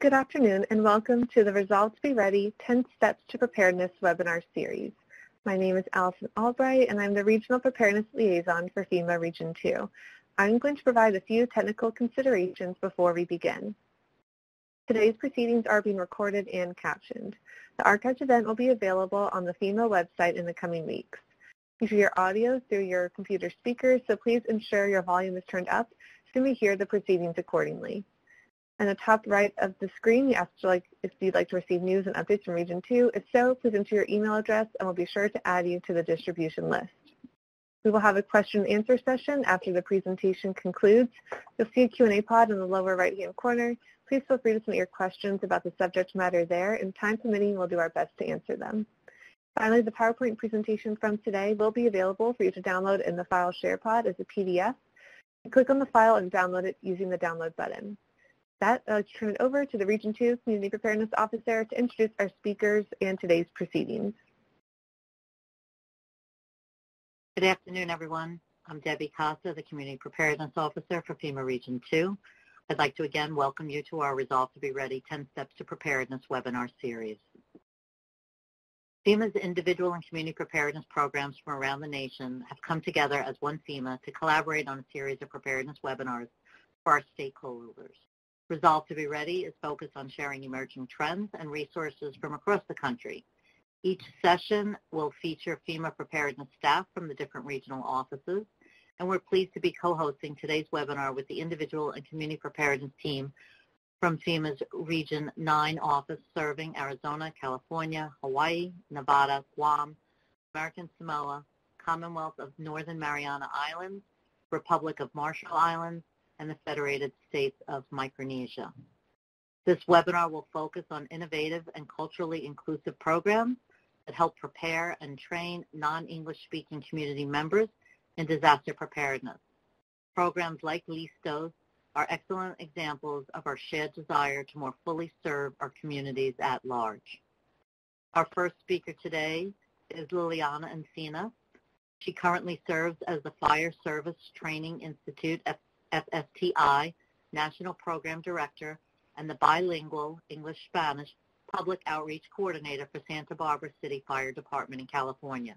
Good afternoon and welcome to the Resolve to Be Ready 10 Steps to Preparedness webinar series. My name is Allison Albright and I'm the Regional Preparedness Liaison for FEMA Region 2. I'm going to provide a few technical considerations before we begin. Today's proceedings are being recorded and captioned. The archived event will be available on the FEMA website in the coming weeks. You hear audio through your computer speakers, so please ensure your volume is turned up so you may hear the proceedings accordingly. In the top right of the screen, you ask like, if you'd like to receive news and updates from Region 2. If so, please enter your email address and we'll be sure to add you to the distribution list. We will have a question and answer session after the presentation concludes. You'll see a Q&A pod in the lower right-hand corner. Please feel free to submit your questions about the subject matter there, and time permitting, we'll do our best to answer them. Finally, the PowerPoint presentation from today will be available for you to download in the file share pod as a PDF. click on the file and download it using the download button that, I'd like to turn it over to the Region 2 Community Preparedness Officer to introduce our speakers and today's proceedings. Good afternoon, everyone. I'm Debbie Casa, the Community Preparedness Officer for FEMA Region 2. I'd like to again welcome you to our Resolve to be Ready 10 Steps to Preparedness webinar series. FEMA's individual and community preparedness programs from around the nation have come together as one FEMA to collaborate on a series of preparedness webinars for our stakeholders. Resolve to be Ready is focused on sharing emerging trends and resources from across the country. Each session will feature FEMA preparedness staff from the different regional offices, and we're pleased to be co-hosting today's webinar with the individual and community preparedness team from FEMA's Region 9 office serving Arizona, California, Hawaii, Nevada, Guam, American Samoa, Commonwealth of Northern Mariana Islands, Republic of Marshall Islands, and the Federated States of Micronesia. This webinar will focus on innovative and culturally inclusive programs that help prepare and train non-English speaking community members in disaster preparedness. Programs like Listos are excellent examples of our shared desire to more fully serve our communities at large. Our first speaker today is Liliana Encina. She currently serves as the Fire Service Training Institute at FSTI National Program Director and the bilingual English-Spanish Public Outreach Coordinator for Santa Barbara City Fire Department in California.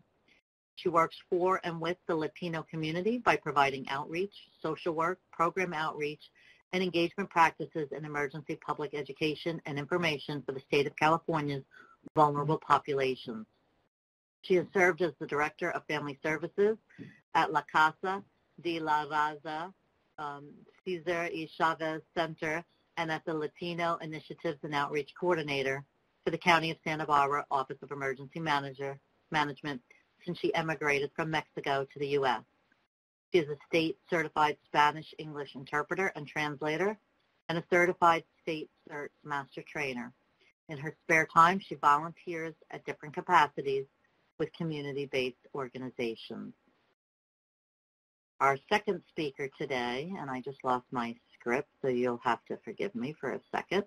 She works for and with the Latino community by providing outreach, social work, program outreach, and engagement practices in emergency public education and information for the state of California's vulnerable populations. She has served as the Director of Family Services at La Casa de la Raza um, Cesar E. Chavez Center and as the Latino Initiatives and Outreach Coordinator for the County of Santa Barbara Office of Emergency Manager, Management since she emigrated from Mexico to the U.S. She is a state certified Spanish English interpreter and translator and a certified state cert master trainer. In her spare time, she volunteers at different capacities with community-based organizations. Our second speaker today, and I just lost my script, so you'll have to forgive me for a second,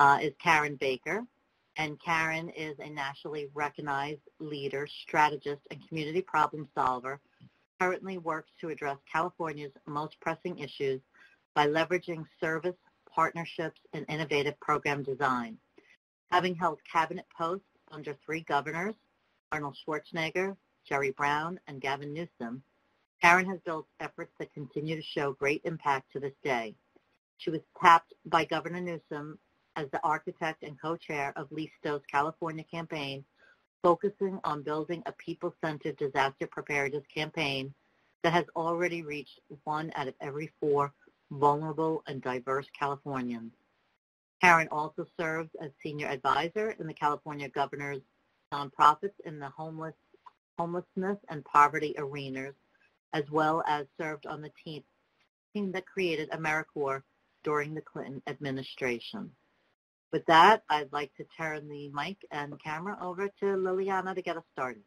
uh, is Karen Baker. And Karen is a nationally recognized leader, strategist, and community problem solver, currently works to address California's most pressing issues by leveraging service, partnerships, and innovative program design. Having held cabinet posts under three governors, Arnold Schwarzenegger, Jerry Brown, and Gavin Newsom, Karen has built efforts that continue to show great impact to this day. She was tapped by Governor Newsom as the architect and co-chair of Listos California campaign, focusing on building a people-centered disaster preparedness campaign that has already reached one out of every four vulnerable and diverse Californians. Karen also serves as senior advisor in the California governor's nonprofits in the homeless, homelessness and poverty arenas as well as served on the team, team that created AmeriCorps during the Clinton administration. With that, I'd like to turn the mic and camera over to Liliana to get us started.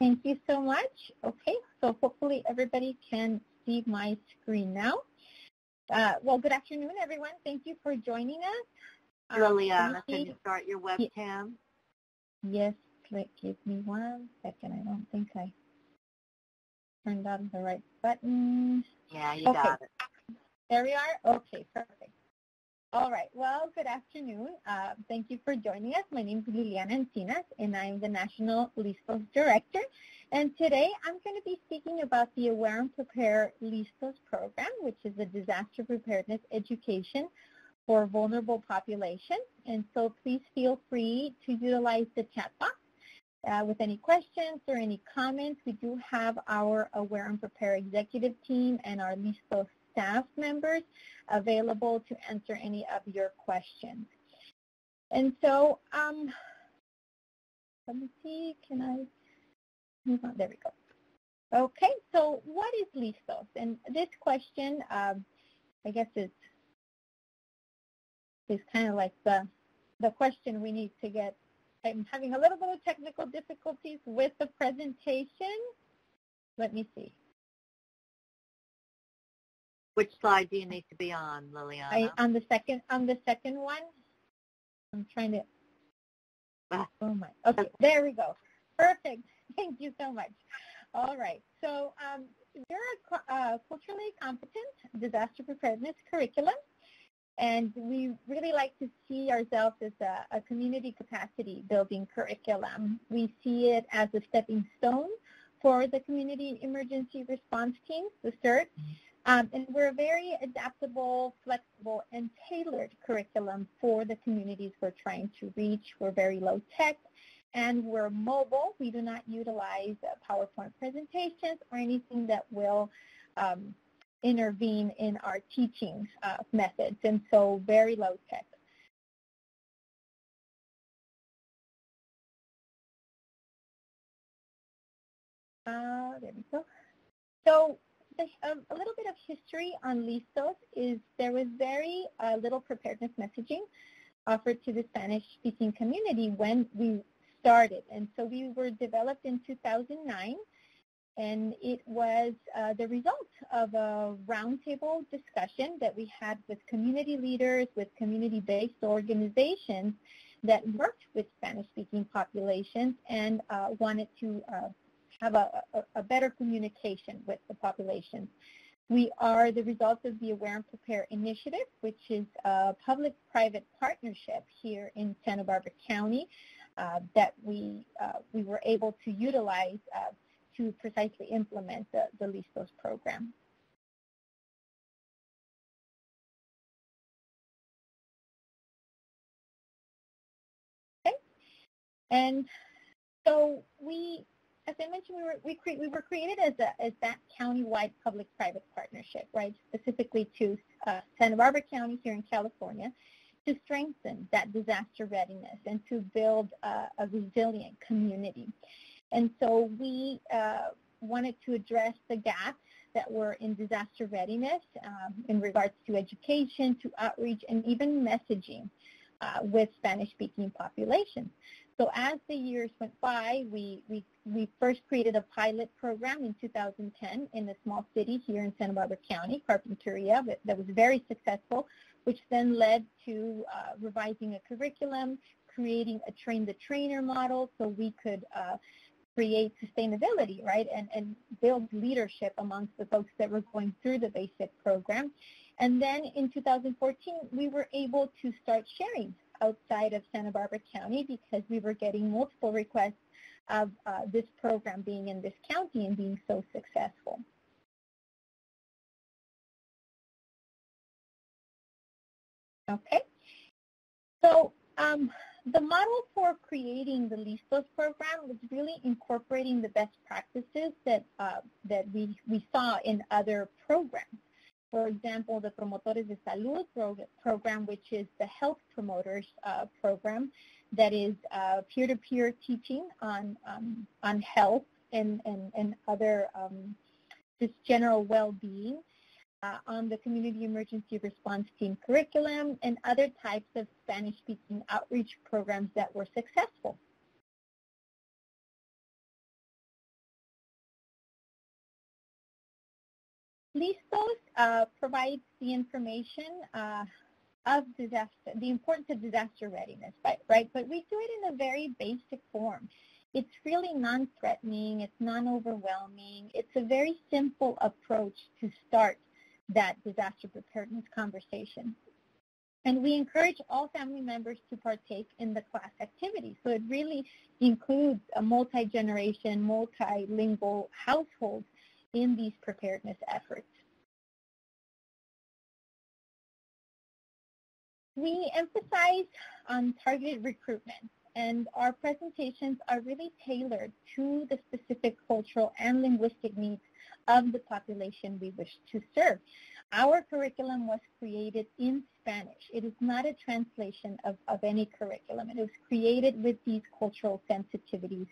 Thank you so much. Okay, so hopefully everybody can see my screen now. Uh, well, good afternoon, everyone. Thank you for joining us. Liliana, can you start your webcam? Yes, click. Give me one second. I don't think I. turned on the right button. Yeah, you Okay. got it. There we are. Okay, perfect. All right. Well, good afternoon. Uh, thank you for joining us. My name is Liliana Encinas, and I'm the National LISTOS Director. And today I'm going to be speaking about the Aware and Prepare LISTOS program, which is a disaster preparedness education for vulnerable populations. And so please feel free to utilize the chat box uh, with any questions or any comments. We do have our Aware and Prepare executive team and our LISTOS staff members available to answer any of your questions. And so, um, let me see, can I move on? There we go. Okay, so what is LISTOS? And this question, um, I guess is, is kind of like the, the question we need to get. I'm having a little bit of technical difficulties with the presentation. Let me see. Which slide do you need to be on, Liliana? I, on the second on the second one, I'm trying to. Ah. Oh my. Okay, there we go. Perfect. Thank you so much. All right. So um, a uh, culturally competent disaster preparedness curriculum, and we really like to see ourselves as a, a community capacity building curriculum. We see it as a stepping stone for the community emergency response teams, the CERT, um, and we're a very adaptable, flexible, and tailored curriculum for the communities we're trying to reach. We're very low tech and we're mobile. We do not utilize PowerPoint presentations or anything that will um, intervene in our teaching uh, methods. And so very low tech. Uh, there we go. So the, um, a little bit of history on LISTOS is there was very uh, little preparedness messaging offered to the Spanish-speaking community when we started. And so we were developed in 2009, and it was uh, the result of a roundtable discussion that we had with community leaders, with community-based organizations that worked with Spanish-speaking populations and uh, wanted to uh, have a, a, a, better communication with the population. We are the result of the Aware and Prepare initiative, which is a public-private partnership here in Santa Barbara County uh, that we, uh, we were able to utilize uh, to precisely implement the, the LISTOS program. Okay. And so we as I mentioned, we were we, cre- we were created as a as that county-wide public-private partnership, right? Specifically to uh, Santa Barbara County here in California, to strengthen that disaster readiness and to build uh, a resilient community. And so we uh, wanted to address the gaps that were in disaster readiness um, in regards to education, to outreach, and even messaging uh, with Spanish-speaking populations. So as the years went by, we, we, we first created a pilot program in 2010 in a small city here in Santa Barbara County, Carpinteria, that, was very successful, which then led to uh, revising a curriculum, creating a train-the-trainer model so we could uh, create sustainability, right, and, and build leadership amongst the folks that were going through the basic program. And then in 2014, we were able to start sharing outside of Santa Barbara County because we were getting multiple requests of uh, this program being in this county and being so successful. Okay, so um, the model for creating the LISTOS program was really incorporating the best practices that uh, that we, we saw in other programs. For example, the Promotores de Salud program, which is the health promoters uh, program that is uh, peer-to-peer teaching on, um, on health and, and, and other um, just general well-being. Uh, on the Community Emergency Response Team curriculum and other types of Spanish-speaking outreach programs that were successful. LISTOS uh, provides the information uh, of disaster, the importance of disaster readiness, right, right? But we do it in a very basic form. it's really non-threatening, it's non-overwhelming. It's a very simple approach to start that disaster preparedness conversation. And we encourage all family members to partake in the class activity. So it really includes a multi-generation, multilingual household in these preparedness efforts. We emphasize on targeted recruitment and our presentations are really tailored to the specific cultural and linguistic needs of the population we wish to serve. Our curriculum was created in Spanish. It is not a translation of, of any curriculum. It was created with these cultural sensitivities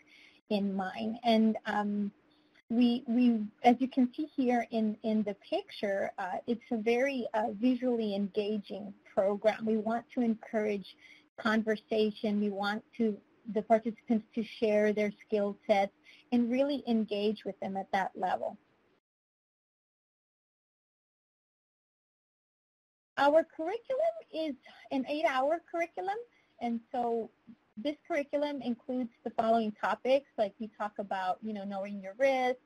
in mind. And um, we, we, as you can see here in, in the picture, uh, it's a very uh, visually engaging program. We want to encourage conversation. We want to the participants to share their skill sets and really engage with them at that level. Our curriculum is an eight-hour curriculum, and so this curriculum includes the following topics, like we talk about, you know, knowing your risks,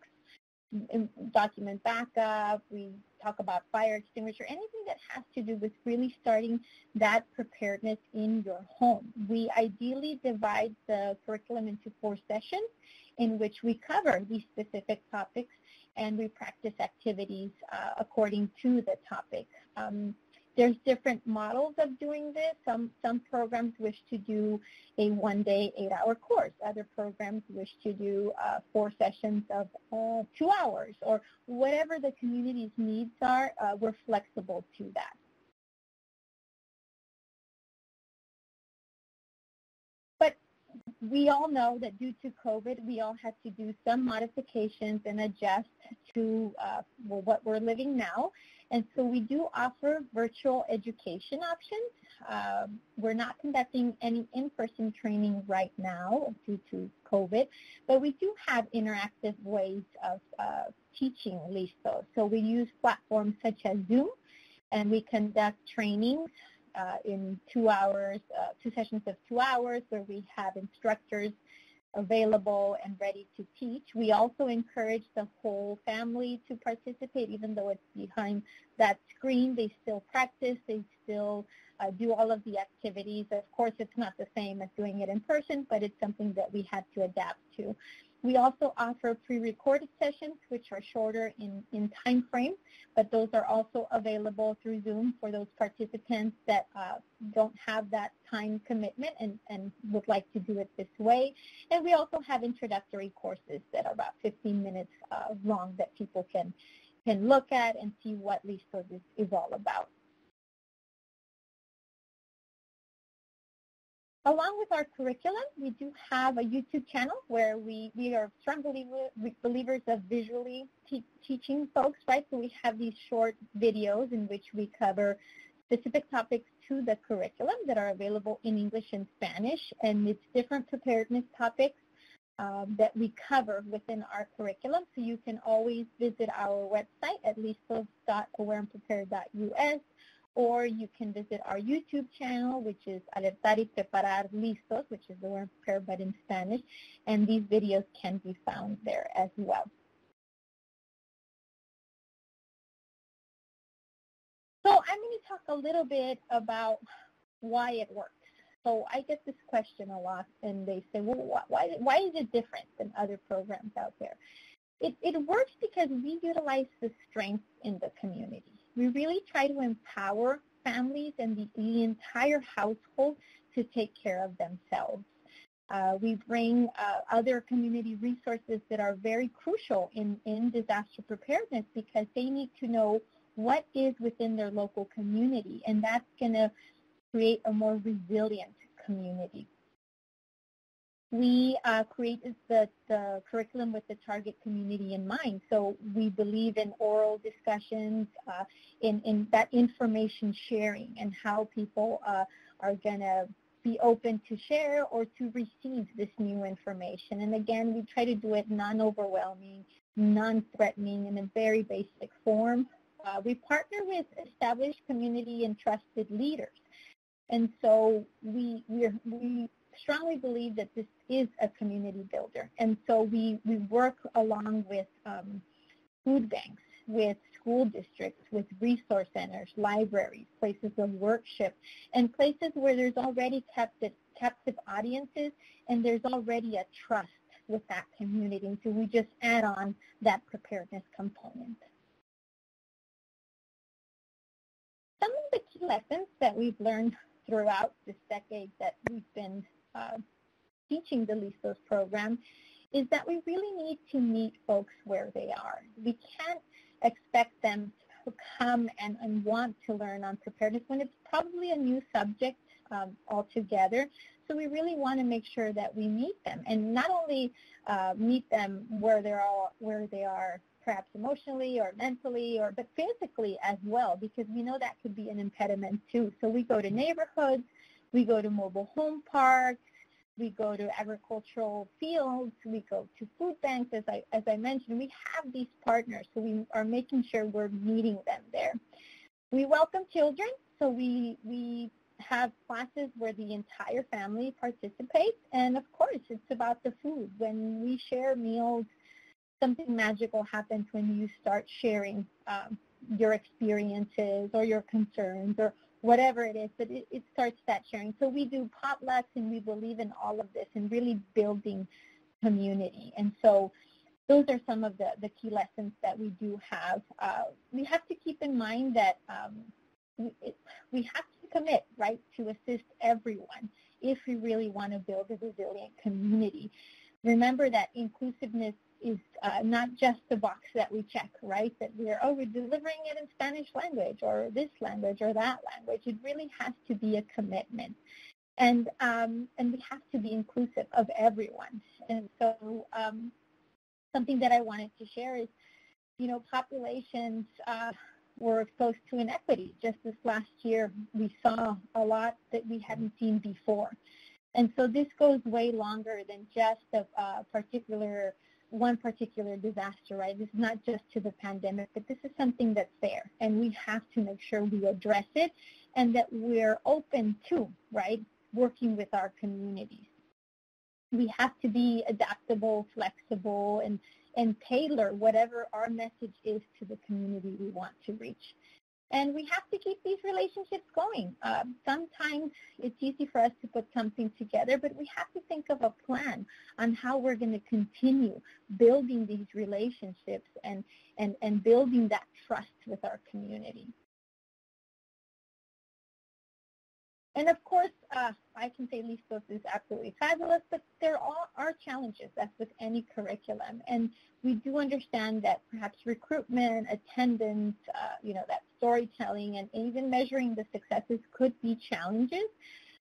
document backup, we talk about fire extinguisher, anything that has to do with really starting that preparedness in your home. We ideally divide the curriculum into four sessions in which we cover these specific topics and we practice activities uh, according to the topic. Um, there's different models of doing this. Some, some programs wish to do a one-day, eight-hour course. Other programs wish to do uh, four sessions of uh, two hours, or whatever the community's needs are, uh, we're flexible to that. But we all know that due to COVID, we all had to do some modifications and adjust to uh, what we're living now. And so we do offer virtual education options. Uh, we're not conducting any in-person training right now due to COVID, but we do have interactive ways of uh, teaching LISTO. So we use platforms such as Zoom, and we conduct trainings uh, in two hours, uh, two sessions of two hours, where we have instructors available and ready to teach. We also encourage the whole family to participate, even though it's behind that screen. They still practice. They still uh, do all of the activities. Of course, it's not the same as doing it in person, but it's something that we had to adapt to. We also offer pre-recorded sessions, which are shorter in, in time frame, but those are also available through Zoom for those participants that uh, don't have that time commitment and, and would like to do it this way. And we also have introductory courses that are about 15 minutes uh, long that people can, can look at and see what LISTOS is, is all about. Along with our curriculum, we do have a YouTube channel where we, we are strong believer, believers of visually te teaching folks, right? So we have these short videos in which we cover specific topics to the curriculum that are available in English and Spanish, and it's different preparedness topics um, that we cover within our curriculum. So you can always visit our website at listos.awareandprepared.us or you can visit our YouTube channel, which is Alertar y Preparar Listos, which is the word prepared but in Spanish, and these videos can be found there as well. So I'm going to talk a little bit about why it works. So I get this question a lot, and they say, well, why, why is it different than other programs out there? It, it works because we utilize the strength in the community we really try to empower families and the, the entire household to take care of themselves. Uh, we bring uh, other community resources that are very crucial in, in disaster preparedness because they need to know what is within their local community, and that's going to create a more resilient community we uh, created the, the, curriculum with the target community in mind. So we believe in oral discussions, uh, in, in that information sharing and how people uh, are going to be open to share or to receive this new information. And again, we try to do it non-overwhelming, non-threatening, in a very basic form. Uh, we partner with established community and trusted leaders. And so we, we, we strongly believe that this is a community builder. And so we, we work along with um, food banks, with school districts, with resource centers, libraries, places of worship, and places where there's already captive, captive audiences and there's already a trust with that community. So we just add on that preparedness component. Some of the key lessons that we've learned throughout this decade that we've been uh, teaching the LISTOS program is that we really need to meet folks where they are. We can't expect them to come and, and want to learn on preparedness when it's probably a new subject um, altogether. So we really want to make sure that we meet them and not only uh, meet them where they are, where they are perhaps emotionally or mentally or but physically as well because we know that could be an impediment too. So we go to neighborhoods, we go to mobile home parks, we go to agricultural fields, we go to food banks, as I, as I mentioned. We have these partners, so we are making sure we're meeting them there. We welcome children, so we, we have classes where the entire family participates, and of course, it's about the food. When we share meals, something magical happens when you start sharing um, your experiences or your concerns or whatever it is, but it, it starts that sharing. So we do potlucks and we believe in all of this and really building community. And so those are some of the, the key lessons that we do have. Uh, we have to keep in mind that um, we, it, we have to commit, right, to assist everyone if we really want to build a resilient community. Remember that inclusiveness is uh, not just the box that we check, right? That we're, oh, we're delivering it in Spanish language or this language or that language. It really has to be a commitment. And, um, and we have to be inclusive of everyone. And so um, something that I wanted to share is, you know, populations uh, were exposed to inequity. Just this last year, we saw a lot that we hadn't seen before. And so this goes way longer than just a, a particular one particular disaster, right? This is not just to the pandemic, but this is something that's there, and we have to make sure we address it and that we're open to, right, working with our communities. We have to be adaptable, flexible, and, and tailor whatever our message is to the community we want to reach. And we have to keep these relationships going. Uh, sometimes it's easy for us to put something together, but we have to think of a plan on how we're going to continue building these relationships and, and, and building that trust with our community. And of course, uh, I can say LISTOS is absolutely fabulous, but there are, are challenges, as with any curriculum. And we do understand that perhaps recruitment, attendance, uh, you know, that storytelling, and even measuring the successes could be challenges.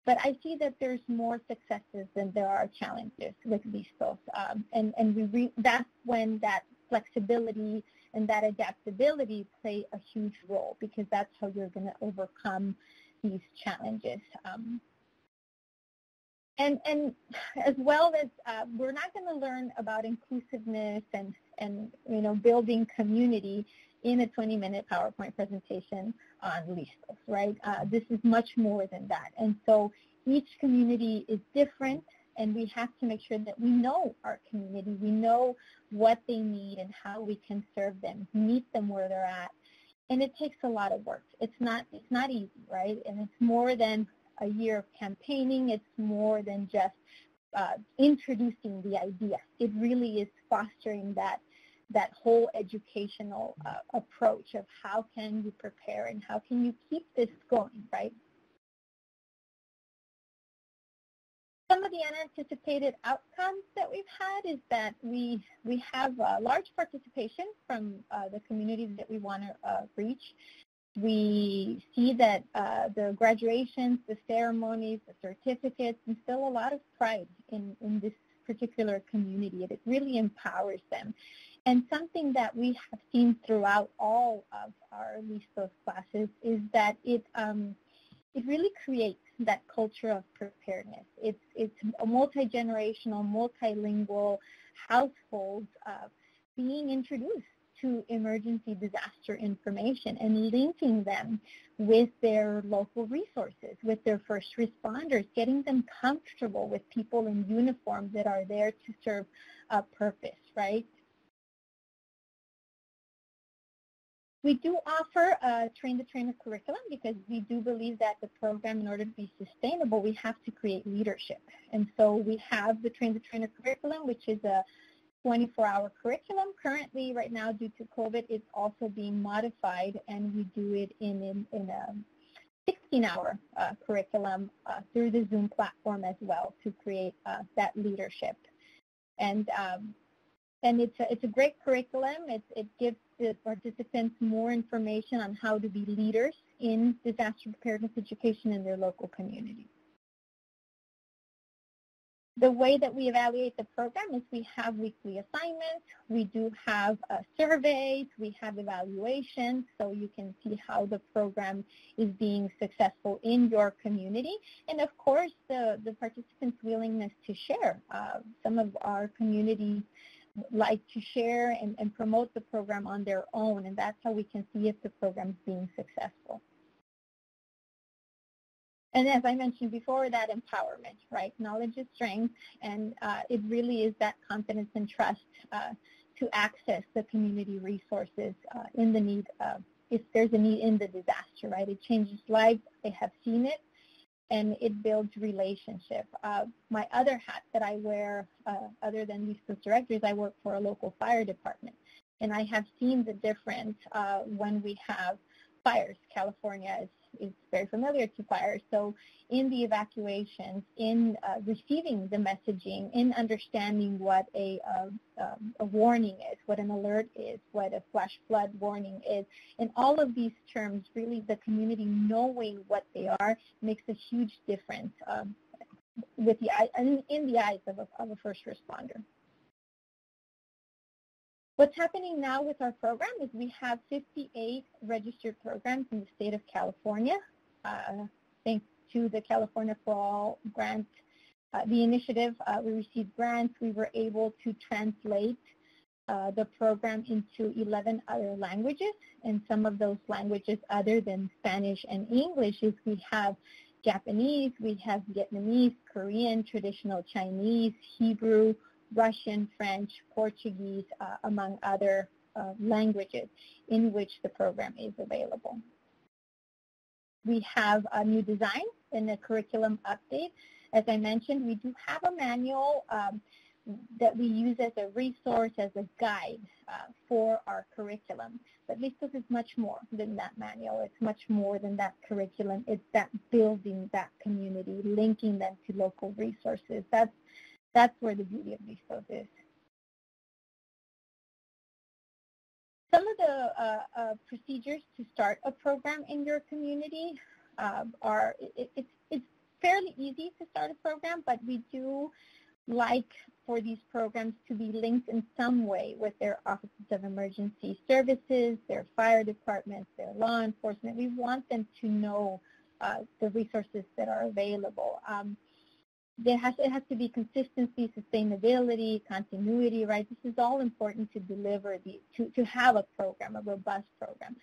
But I see that there's more successes than there are challenges with LISTOS. Um, and and we re- that's when that flexibility and that adaptability play a huge role because that's how you're going to overcome these challenges. Um, and, and as well as uh, we're not going to learn about inclusiveness and, and you know building community in a 20-minute PowerPoint presentation on LISTOS, right? Uh, this is much more than that. And so each community is different, and we have to make sure that we know our community, we know what they need and how we can serve them, meet them where they're at, and it takes a lot of work. It's not it's not easy, right? And it's more than a year of campaigning. It's more than just uh, introducing the idea. It really is fostering that that whole educational uh, approach of how can you prepare and how can you keep this going, right? Some of the unanticipated outcomes that we've had is that we we have uh, large participation from uh, the communities that we want to uh, reach. We see that uh, the graduations, the ceremonies, the certificates instill a lot of pride in, in this particular community. It really empowers them. And something that we have seen throughout all of our LISTOS classes is that it um, it really creates that culture of preparedness. It's, it's a multi-generational, multilingual household uh, being introduced to emergency disaster information and linking them with their local resources, with their first responders, getting them comfortable with people in uniform that are there to serve a purpose, right? We do offer a train-the-trainer curriculum because we do believe that the program, in order to be sustainable, we have to create leadership. And so we have the train-the-trainer curriculum, which is a 24-hour curriculum. Currently, right now, due to COVID, it's also being modified, and we do it in, in, in a 16-hour uh, curriculum uh, through the Zoom platform as well to create uh, that leadership. And um, and it's a, it's a great curriculum. It, it gives the participants more information on how to be leaders in disaster preparedness education in their local community. The way that we evaluate the program is we have weekly assignments, we do have uh, surveys, we have evaluations, so you can see how the program is being successful in your community. And of course, the, the participants' willingness to share. Uh, some of our community like to share and, and promote the program on their own, and that's how we can see if the program is being successful. And as I mentioned before, that empowerment, right? Knowledge is strength, and uh, it really is that confidence and trust uh, to access the community resources uh, in the need, of, if there's a need in the disaster, right? It changes lives. They have seen it and it builds relationship. Uh, my other hat that I wear, uh, other than these post directors, I work for a local fire department. And I have seen the difference uh, when we have fires. California is is very familiar to fire. So in the evacuations, in uh, receiving the messaging, in understanding what a, uh, um, a warning is, what an alert is, what a flash flood warning is, in all of these terms, really the community knowing what they are makes a huge difference um, with the in, the eyes of a, of a first responder. What's happening now with our program is we have 58 registered programs in the state of California. Uh, thanks to the California for All grant, uh, the initiative, uh, we received grants. We were able to translate uh, the program into 11 other languages. And some of those languages other than Spanish and English is we have Japanese, we have Vietnamese, Korean, traditional Chinese, Hebrew, Russian, French, Portuguese, uh, among other uh, languages in which the program is available. We have a new design and a curriculum update. As I mentioned, we do have a manual um, that we use as a resource, as a guide uh, for our curriculum. But Listos is much more than that manual. It's much more than that curriculum. It's that building that community, linking them to local resources. That's that's where the beauty of Listos is. Some of the uh, uh, procedures to start a program in your community uh, are, it, it's, it's fairly easy to start a program, but we do like for these programs to be linked in some way with their offices of emergency services, their fire departments, their law enforcement. We want them to know uh, the resources that are available. Um, there has it has to be consistency, sustainability, continuity, right? This is all important to deliver the to to have a program, a robust program.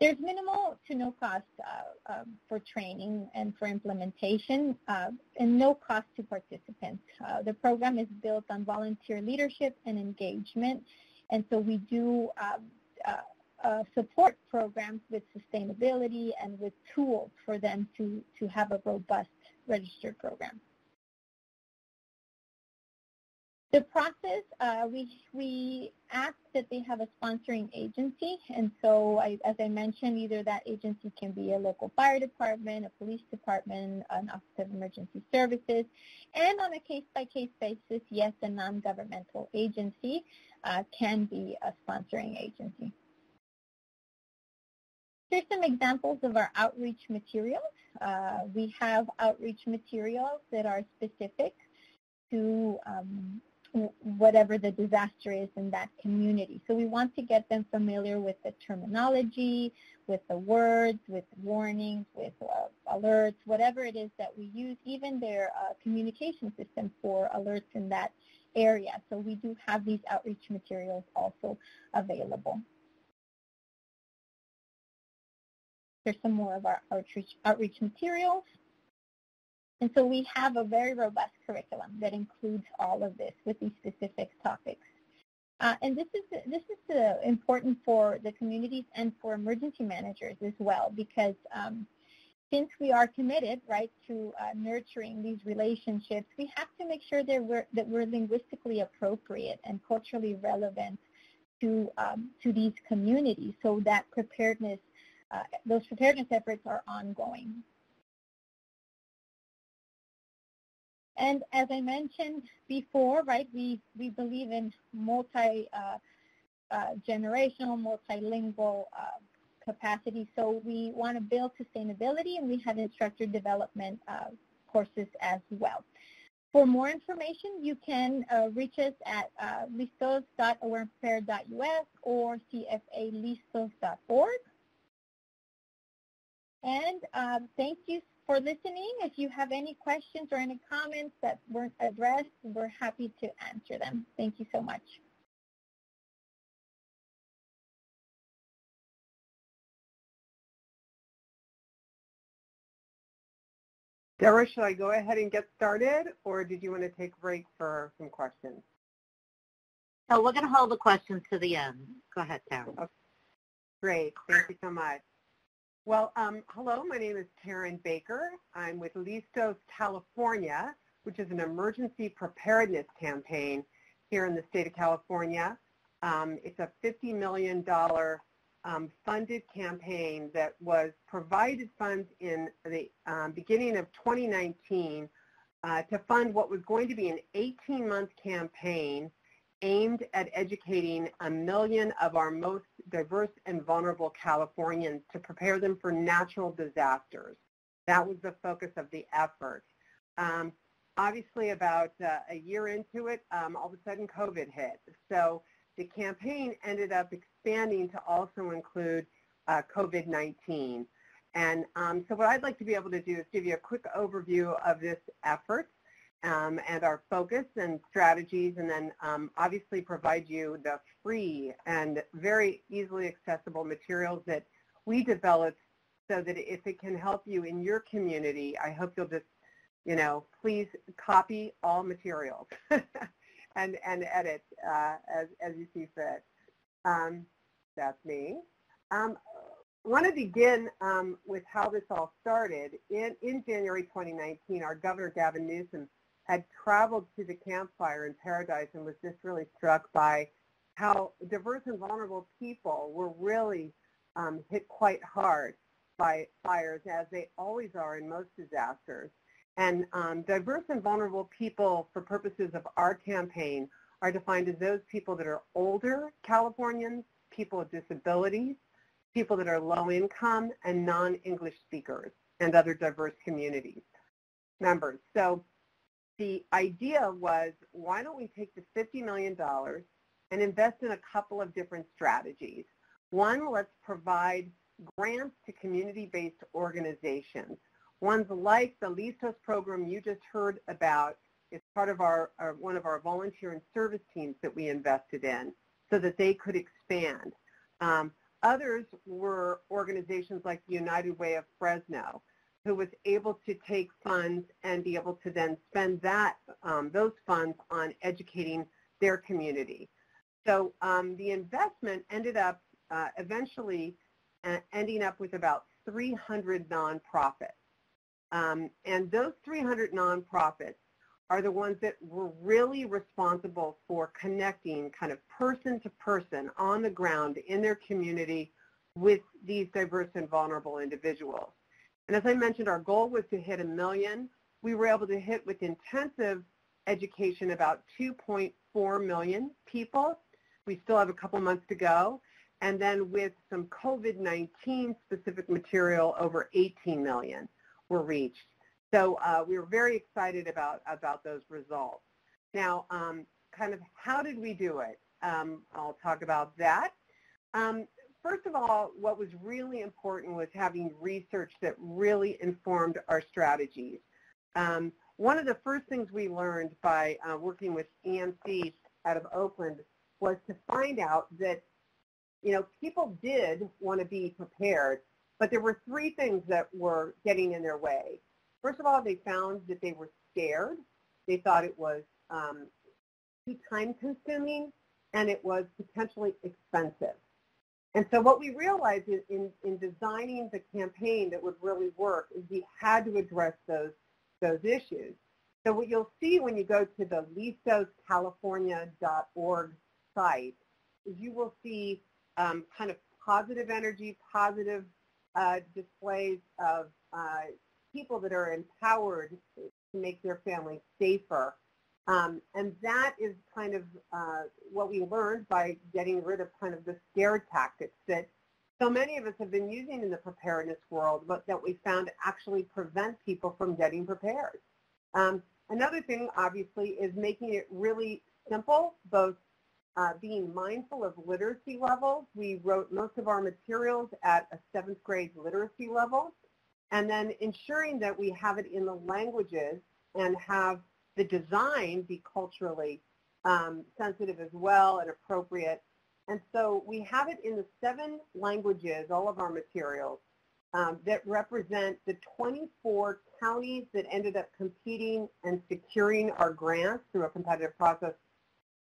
There's minimal to no cost uh, uh, for training and for implementation, uh, and no cost to participants. Uh, the program is built on volunteer leadership and engagement, and so we do um, uh, uh, support programs with sustainability and with tools for them to to have a robust registered program. The process, uh, we, we ask that they have a sponsoring agency, and so I, as I mentioned, either that agency can be a local fire department, a police department, an office of emergency services, and on a case-by-case basis, yes, a non-governmental agency uh, can be a sponsoring agency. Here's some examples of our outreach materials. Uh, we have outreach materials that are specific to um, whatever the disaster is in that community. So we want to get them familiar with the terminology, with the words, with warnings, with uh, alerts, whatever it is that we use, even their uh, communication system for alerts in that area. So we do have these outreach materials also available. Here's some more of our outreach, outreach materials. And so we have a very robust curriculum that includes all of this with these specific topics. Uh, and this is this is uh, important for the communities and for emergency managers as well because um, since we are committed, right, to uh, nurturing these relationships, we have to make sure that we're that we're linguistically appropriate and culturally relevant to um, to these communities, so that preparedness, uh, those preparedness efforts are ongoing. And as I mentioned before, right, we, we believe in multi uh, uh, multilingual uh, capacity. So we want to build sustainability and we have instructor development courses as well. For more information, you can uh, reach us at uh, listos.awareprepared.us or cfalistos.org. And uh, thank you for listening. If you have any questions or any comments that weren't addressed, we're happy to answer them. Thank you so much. Deborah, should I go ahead and get started, or did you want to take a break for some questions? So we're going to hold the questions to the end. Go ahead, Sarah. Okay. Great. Thank you so much. Well, um, hello, my name is Karen Baker. I'm with Listos California, which is an emergency preparedness campaign here in the state of California. Um, it's a $50 million um, funded campaign that was provided funds in the um, beginning of 2019 uh, to fund what was going to be an 18-month campaign aimed at educating a million of our most diverse and vulnerable Californians to prepare them for natural disasters. That was the focus of the effort. Um, obviously, about uh, a year into it, um, all of a sudden COVID hit. So the campaign ended up expanding to also include uh, COVID-19. And um, so what I'd like to be able to do is give you a quick overview of this effort um, and our focus and strategies, and then um, obviously provide you the free and very easily accessible materials that we developed so that if it can help you in your community, I hope you'll just, you know, please copy all materials and, and edit uh, as, as you see fit. Um, that's me. Um, I want to begin um, with how this all started. In, in January 2019, our Governor Gavin Newsom had traveled to the Camp Fire in Paradise and was just really struck by how diverse and vulnerable people were really um, hit quite hard by fires, as they always are in most disasters. And um, diverse and vulnerable people, for purposes of our campaign, are defined as those people that are older Californians, people with disabilities, people that are low income, and non-English speakers, and other diverse communities members. So the idea was, why don't we take the $50 million and invest in a couple of different strategies. One, let's provide grants to community-based organizations. Ones like the Listos program you just heard about is part of our, our, one of our volunteer and service teams that we invested in so that they could expand. Um, others were organizations like the United Way of Fresno, who was able to take funds and be able to then spend that um, those funds on educating their community. So um, the investment ended up uh, eventually uh, ending up with about 300 nonprofits. Um, and those 300 nonprofits are the ones that were really responsible for connecting kind of person to person on the ground in their community with these diverse and vulnerable individuals. And as I mentioned, our goal was to hit a million. We were able to hit with intensive education about 2.4 million people. We still have a couple months to go. And then with some COVID-19 specific material, over 18 million were reached. So uh, we were very excited about, about those results. Now, um, kind of how did we do it? Um, I'll talk about that. Um, first of all, what was really important was having research that really informed our strategies. Um, one of the first things we learned by uh, working with EMC out of Oakland was to find out that, you know, people did want to be prepared, but there were three things that were getting in their way. First of all, they found that they were scared. They thought it was um, too time consuming and it was potentially expensive. And so what we realized in, in, in, designing the campaign that would really work is we had to address those, those issues. So what you'll see when you go to the listoscalifornia.org site is you will see um, kind of positive energy, positive uh, displays of uh, people that are empowered to make their family safer um, and that is kind of uh, what we learned by getting rid of kind of the scare tactics that so many of us have been using in the preparedness world, but that we found actually prevent people from getting prepared. Um, another thing, obviously, is making it really simple, both uh, being mindful of literacy levels. We wrote most of our materials at a seventh grade literacy level, and then ensuring that we have it in the languages and have the design be culturally um, sensitive as well and appropriate. And so we have it in the seven languages, all of our materials, um, that represent the 24 counties that ended up competing and securing our grants through a competitive process.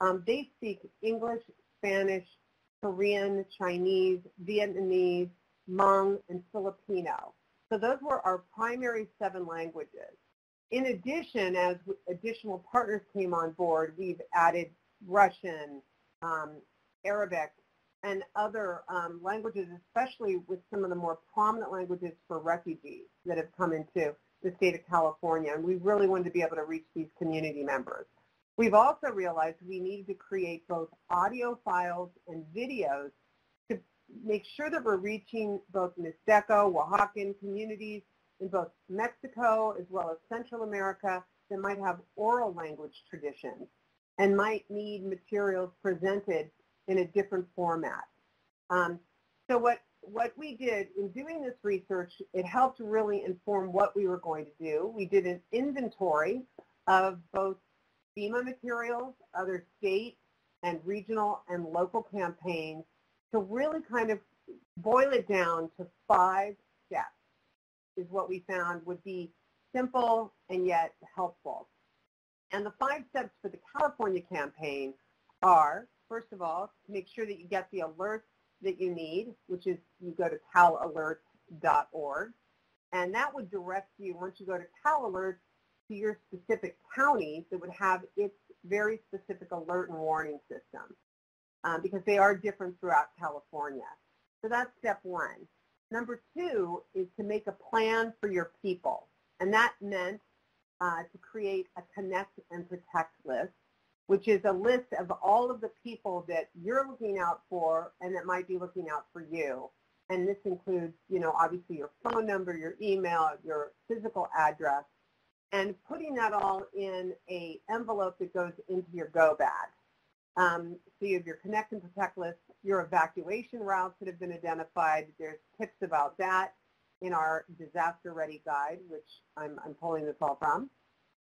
Um, they speak English, Spanish, Korean, Chinese, Vietnamese, Hmong, and Filipino. So those were our primary seven languages. In addition, as additional partners came on board, we've added Russian, um, Arabic, and other um, languages, especially with some of the more prominent languages for refugees that have come into the state of California. And we really wanted to be able to reach these community members. We've also realized we needed to create both audio files and videos to make sure that we're reaching both Mixteco, Oaxacan communities, in both Mexico as well as Central America that might have oral language traditions and might need materials presented in a different format. Um, so what, what we did in doing this research, it helped really inform what we were going to do. We did an inventory of both FEMA materials, other state and regional and local campaigns to really kind of boil it down to five is what we found would be simple and yet helpful. And the five steps for the California campaign are, first of all, make sure that you get the alerts that you need, which is you go to calalerts.org. And that would direct you, once you go to CalAlerts, to your specific county that would have its very specific alert and warning system um, because they are different throughout California. So that's step one. Number two is to make a plan for your people. And that meant uh, to create a connect and protect list, which is a list of all of the people that you're looking out for and that might be looking out for you. And this includes, you know, obviously your phone number, your email, your physical address, and putting that all in a envelope that goes into your go bag. Um, so you have your connect and protect list, your evacuation routes that have been identified. There's tips about that in our disaster ready guide, which I'm, I'm pulling this all from.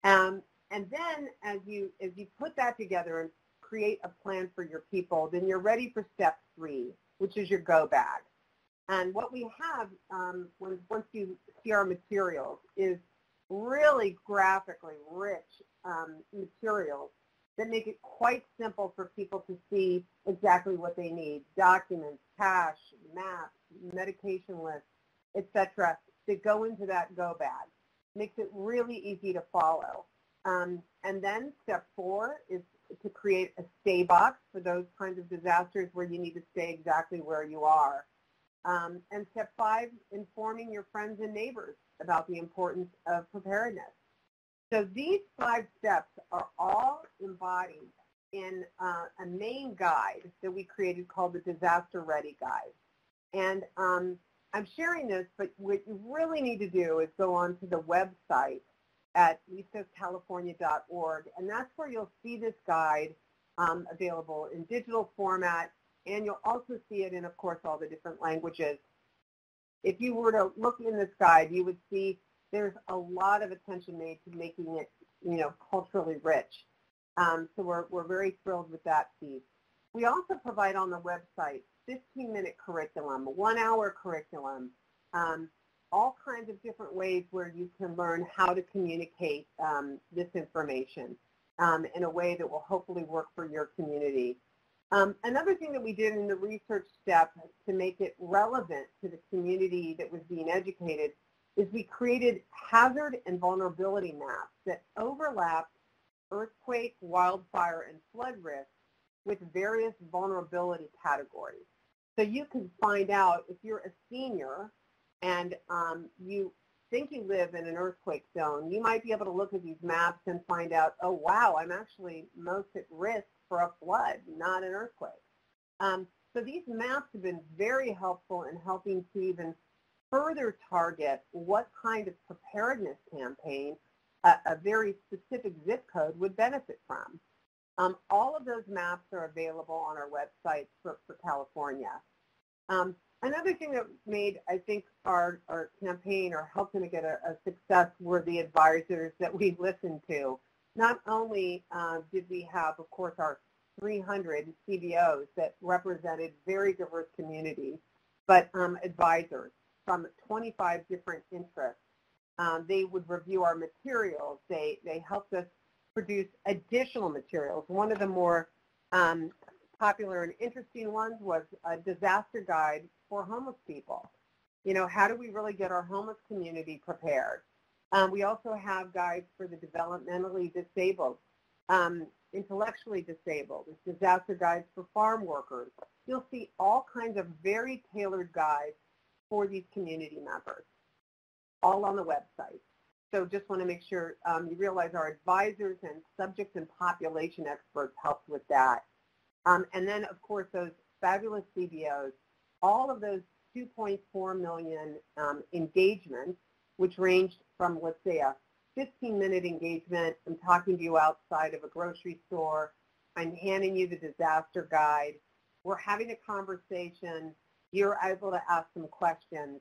Um, and then as you, as you put that together and create a plan for your people, then you're ready for step three, which is your go bag. And what we have um, when, once you see our materials is really graphically rich um, materials that make it quite simple for people to see exactly what they need. Documents, cash, maps, medication lists, etc. that go into that go bag. Makes it really easy to follow. Um, and then step four is to create a stay box for those kinds of disasters where you need to stay exactly where you are. Um, and step five, informing your friends and neighbors about the importance of preparedness. So these five steps are all embodied in uh, a main guide that we created called the Disaster Ready Guide. And um, I'm sharing this, but what you really need to do is go onto the website at listoscalifornia.org, and that's where you'll see this guide um, available in digital format, and you'll also see it in, of course, all the different languages. If you were to look in this guide, you would see there's a lot of attention made to making it, you know, culturally rich. Um, so we're, we're very thrilled with that piece. We also provide on the website 15-minute curriculum, one-hour curriculum, um, all kinds of different ways where you can learn how to communicate um, this information um, in a way that will hopefully work for your community. Um, another thing that we did in the research step to make it relevant to the community that was being educated is we created hazard and vulnerability maps that overlap earthquake, wildfire, and flood risk with various vulnerability categories. So you can find out if you're a senior and um, you think you live in an earthquake zone, you might be able to look at these maps and find out, oh wow, I'm actually most at risk for a flood, not an earthquake. Um, so these maps have been very helpful in helping to even further target what kind of preparedness campaign a, a very specific zip code would benefit from. Um, all of those maps are available on our website for, for California. Um, another thing that made, I think, our, our campaign or helped to make it a, a success were the advisors that we listened to. Not only uh, did we have, of course, our 300 CBOs that represented very diverse communities, but um, advisors from 25 different interests. Um, they would review our materials. They, they helped us produce additional materials. One of the more um, popular and interesting ones was a disaster guide for homeless people. You know, how do we really get our homeless community prepared? Um, we also have guides for the developmentally disabled, um, intellectually disabled, disaster guides for farm workers. You'll see all kinds of very tailored guides for these community members, all on the website. So just want to make sure um, you realize our advisors and subject and population experts helped with that. Um, and then, of course, those fabulous CBOs, all of those 2.4 million um, engagements, which ranged from, let's say, a 15-minute engagement, I'm talking to you outside of a grocery store, I'm handing you the disaster guide, we're having a conversation, you're able to ask some questions.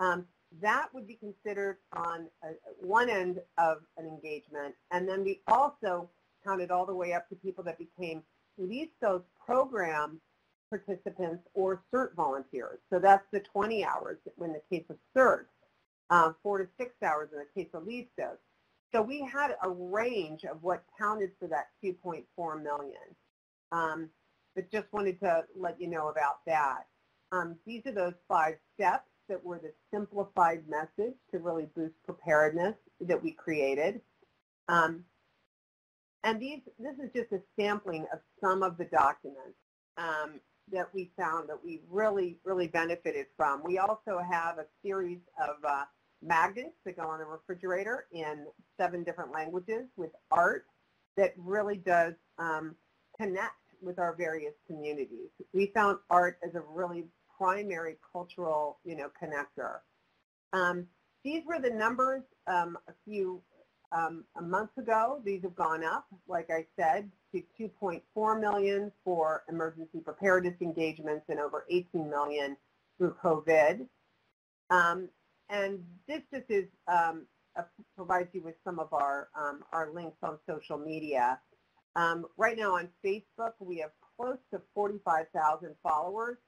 Um, that would be considered on a, one end of an engagement. And then we also counted all the way up to people that became LISTO's program participants or CERT volunteers. So that's the 20 hours in the case of CERT, uh, four to six hours in the case of LISTOs. So we had a range of what counted for that 2.4 million. Um, but just wanted to let you know about that. Um, these are those five steps that were the simplified message to really boost preparedness that we created. Um, and these, this is just a sampling of some of the documents um, that we found that we really, really benefited from. We also have a series of uh, magnets that go on a refrigerator in seven different languages with art that really does um, connect with our various communities. We found art as a really primary cultural, you know, connector. Um, these were the numbers um, a few um, months ago. These have gone up, like I said, to 2.4 million for emergency preparedness engagements and over 18 million through COVID. Um, and this just is a, provides you with some of our um, our links on social media. right now on Facebook, we have close to 45,000 followers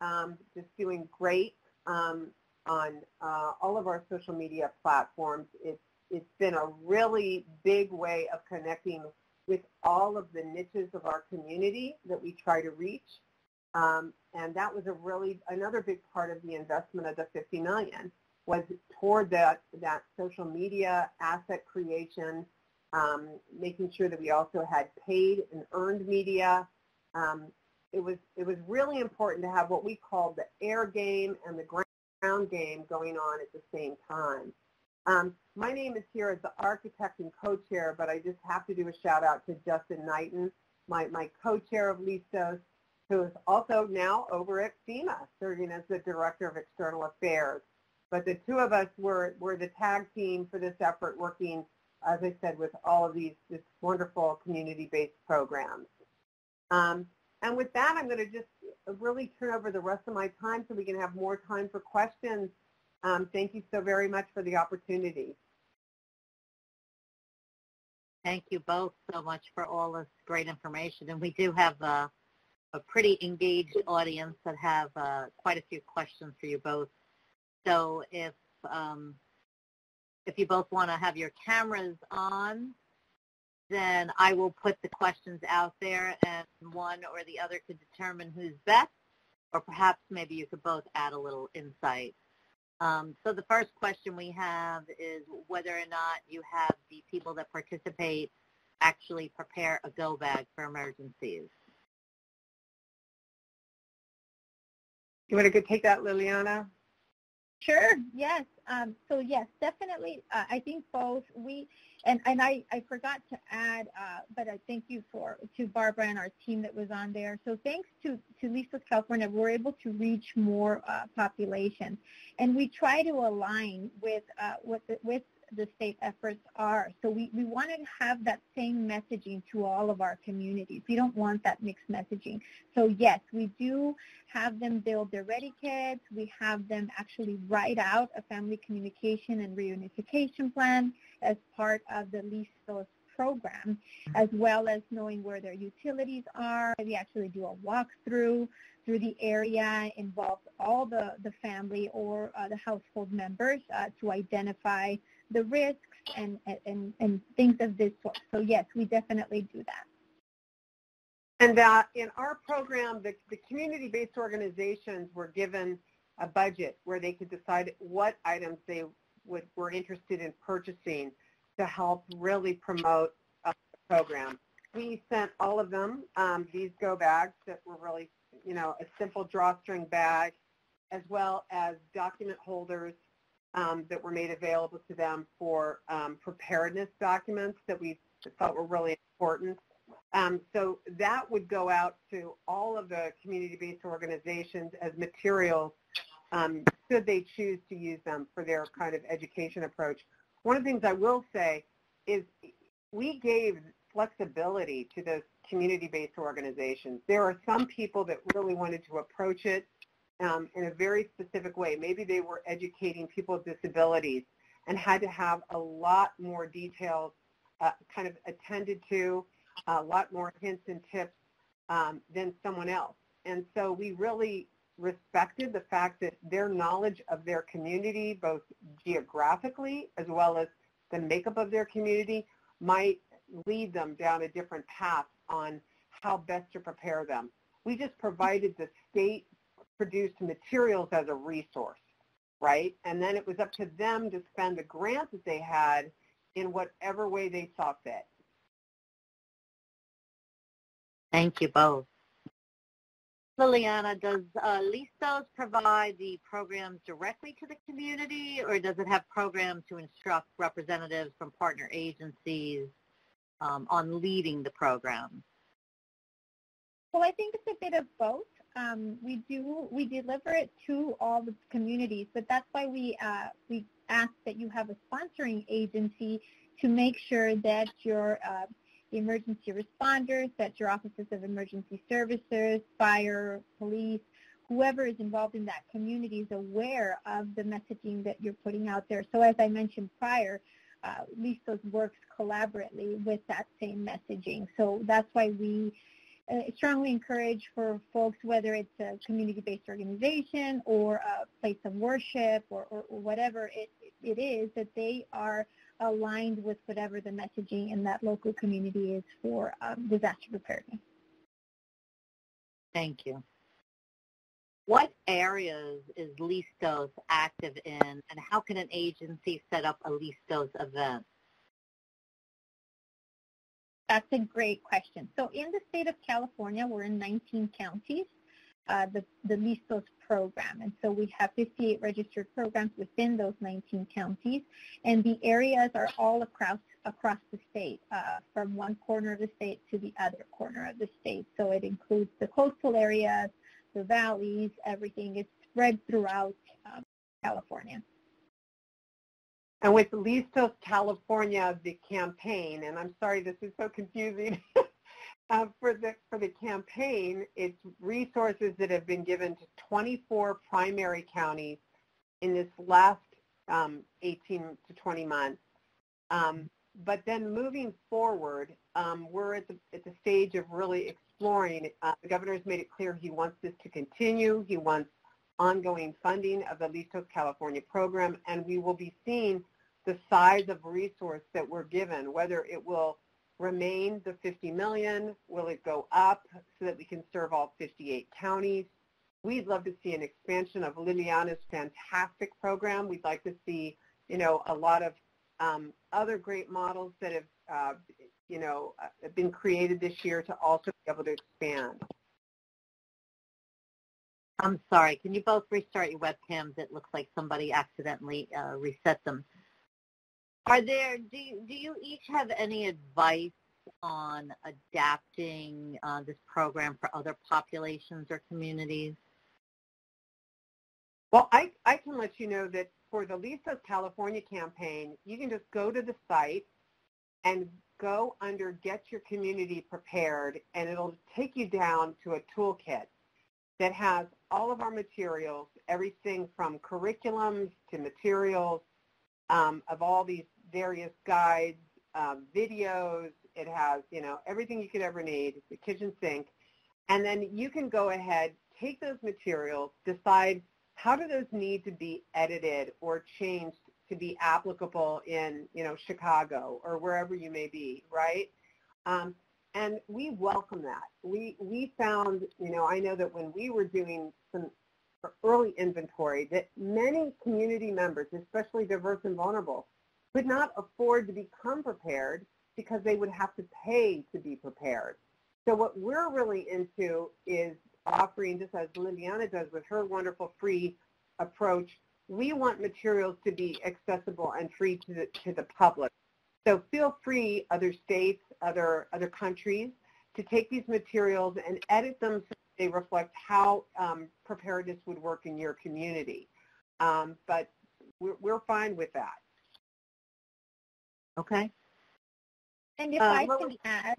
um, just doing great um, on uh, all of our social media platforms. It's, it's been a really big way of connecting with all of the niches of our community that we try to reach. Um, and that was a really, another big part of the investment of the 50 million was toward that, that social media asset creation, um, making sure that we also had paid and earned media, um, it was it was really important to have what we called the air game and the ground game going on at the same time. Um, my name is here as the architect and co-chair, but I just have to do a shout out to Justin Knighten, my, my co-chair of LISTOS, who is also now over at FEMA, serving as the Director of External Affairs. But the two of us were, were the tag team for this effort, working, as I said, with all of these this wonderful community-based programs. Um, and with that, I'm going to just really turn over the rest of my time so we can have more time for questions. Um, thank you so very much for the opportunity. Thank you both so much for all this great information. And we do have a, a pretty engaged audience that have uh, quite a few questions for you both. So if um, if you both want to have your cameras on, then I will put the questions out there and one or the other could determine who's best, or perhaps maybe you could both add a little insight. Um, so the first question we have is whether or not you have the people that participate actually prepare a go bag for emergencies. You want to take that, Liliana? Sure. Yes. Um, so yes, definitely. Uh, I think both we and and I, I forgot to add, uh, but I thank you for to Barbara and our team that was on there. So thanks to to Listos California, we're able to reach more uh, population, and we try to align with uh, with with the state efforts are. So we, we want to have that same messaging to all of our communities. We don't want that mixed messaging. So yes, we do have them build their ready kits. We have them actually write out a family communication and reunification plan as part of the Listos program, as well as knowing where their utilities are. We actually do a walkthrough through the area, involve all the, the family or uh, the household members uh, to identify the risks and, and, and things of this sort. So yes, we definitely do that. And in our program, the, the community-based organizations were given a budget where they could decide what items they would, were interested in purchasing to help really promote uh, the program. We sent all of them um, these go bags that were really, you know, a simple drawstring bag, as well as document holders um, that were made available to them for um, preparedness documents that we thought were really important. Um, so that would go out to all of the community-based organizations as materials um, should they choose to use them for their kind of education approach. One of the things I will say is we gave flexibility to those community-based organizations. There are some people that really wanted to approach it um, in a very specific way. Maybe they were educating people with disabilities and had to have a lot more details uh, kind of attended to, a lot more hints and tips um, than someone else. And so we really respected the fact that their knowledge of their community, both geographically as well as the makeup of their community, might lead them down a different path on how best to prepare them. We just provided the state produced materials as a resource, right? And then it was up to them to spend the grant that they had in whatever way they saw fit. Thank you both. Liliana, does uh, Listos provide the programs directly to the community, or does it have programs to instruct representatives from partner agencies um, on leading the program? Well, I think it's a bit of both um, we do we deliver it to all the communities, but that's why we uh, we ask that you have a sponsoring agency to make sure that your uh, emergency responders, that your offices of emergency services, fire, police, whoever is involved in that community is aware of the messaging that you're putting out there. So as I mentioned prior, uh, works collaboratively with that same messaging. So that's why we uh, strongly encourage for folks, whether it's a community-based organization or a place of worship or, or, or whatever it, it is, that they are aligned with whatever the messaging in that local community is for um, disaster preparedness. Thank you. What areas is Listos active in, and how can an agency set up a Listos event? That's a great question. So in the state of California, we're in 19 counties, uh, the, the Listos program. And so we have 58 registered programs within those 19 counties. And the areas are all across, across the state, uh, from one corner of the state to the other corner of the state. So it includes the coastal areas, the valleys, everything. It's spread throughout um, California. And with Listos California, the campaign, and I'm sorry this is so confusing, uh, for, the, for the campaign, it's resources that have been given to 24 primary counties in this last um, 18 to 20 months. Um, but then moving forward, um, we're at the, at the stage of really exploring. Uh, the has made it clear he wants this to continue. He wants ongoing funding of the Listos California program, and we will be seeing the size of resource that we're given, whether it will remain the 50 million, will it go up so that we can serve all 58 counties? We'd love to see an expansion of Liliana's fantastic program. We'd like to see, you know, a lot of um, other great models that have, uh, you know, uh, been created this year to also be able to expand. I'm sorry. Can you both restart your webcams? It looks like somebody accidentally uh, reset them. Are there? Do you, do you each have any advice on adapting uh, this program for other populations or communities? Well, I, I can let you know that for the Listos California campaign, you can just go to the site and go under Get Your Community Prepared, and it'll take you down to a toolkit that has all of our materials, everything from curriculums to materials um, of all these various guides, um, videos. It has, you know, everything you could ever need, the kitchen sink. And then you can go ahead, take those materials, decide how do those need to be edited or changed to be applicable in, you know, Chicago or wherever you may be, right? Um, and we welcome that. We, we found, you know, I know that when we were doing some early inventory that many community members, especially diverse and vulnerable, could not afford to become prepared because they would have to pay to be prepared. So what we're really into is offering, just as Liliana does with her wonderful free approach, we want materials to be accessible and free to the, to the public. So feel free, other states, other, other countries, to take these materials and edit them so they reflect how um, preparedness would work in your community. Um, but we're, we're fine with that. Okay. And if uh, I can add,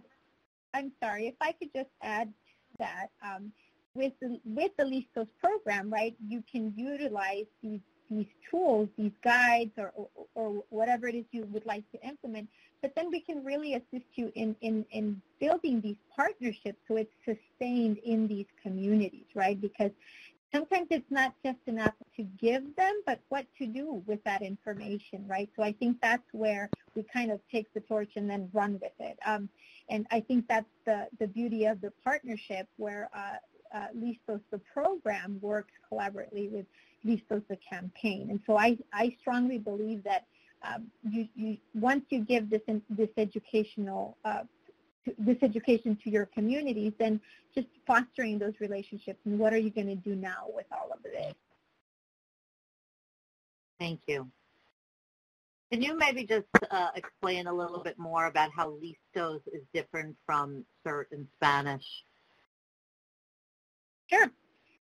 I'm sorry, if I could just add that um, with the with the Listos program, right, you can utilize these these tools, these guides, or, or, or whatever it is you would like to implement. But then we can really assist you in, in, in building these partnerships so it's sustained in these communities, right? Because sometimes it's not just enough to give them, but what to do with that information, right? So I think that's where we kind of take the torch and then run with it. Um, and I think that's the, the beauty of the partnership where uh, uh, Listos, the program, works collaboratively with Listos, the campaign. And so I, I strongly believe that um, you, you, once you give this, this educational uh, this education to your communities, then just fostering those relationships and what are you going to do now with all of this? Thank you. Can you maybe just uh, explain a little bit more about how Listos is different from CERT in Spanish? Sure.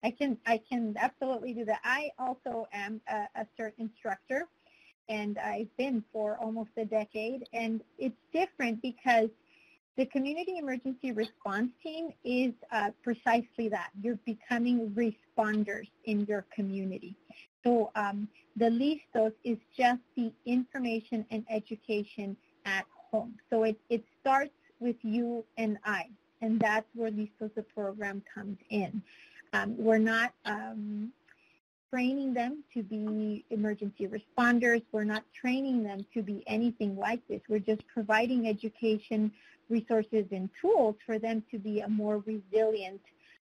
I can I can absolutely do that. I also am a, a CERT instructor, and I've been for almost a decade. And it's different because the community emergency response team is uh, precisely that. You're becoming responders in your community. So um, the Listos is just the information and education at home. So it, it starts with you and I, and that's where the the program comes in. Um, we're not um, training them to be emergency responders. We're not training them to be anything like this. We're just providing education, resources, and tools for them to be a more resilient